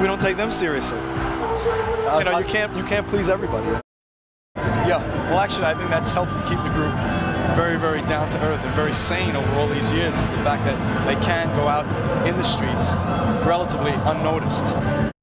we don't take them seriously. Uh, you know, you can't you can't please everybody. Yeah. Well, actually, I think that's helped keep the group very, very down to earth and very sane over all these years. Is the fact that they can go out in the streets relatively unnoticed.